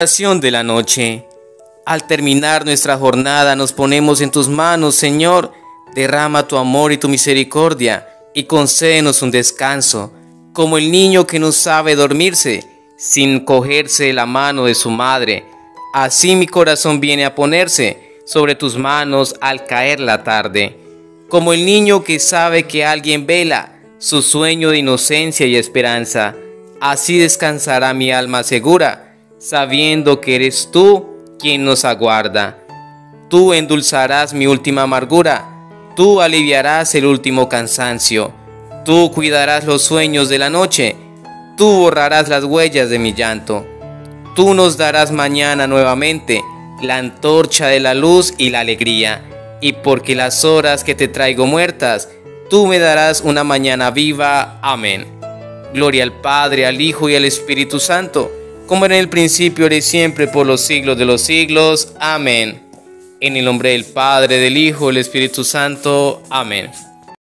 De la noche. Al terminar nuestra jornada nos ponemos en tus manos, Señor. Derrama tu amor y tu misericordia y concédenos un descanso, como el niño que no sabe dormirse sin cogerse la mano de su madre. Así mi corazón viene a ponerse sobre tus manos al caer la tarde, como el niño que sabe que alguien vela su sueño de inocencia y esperanza. Así descansará mi alma segura sabiendo que eres tú quien nos aguarda. Tú endulzarás mi última amargura, tú aliviarás el último cansancio, tú cuidarás los sueños de la noche, tú borrarás las huellas de mi llanto. Tú nos darás mañana nuevamente la antorcha de la luz y la alegría, y porque las horas que te traigo muertas, tú me darás una mañana viva. Amén. Gloria al Padre, al Hijo y al Espíritu Santo como en el principio, y siempre, por los siglos de los siglos. Amén. En el nombre del Padre, del Hijo, del Espíritu Santo. Amén.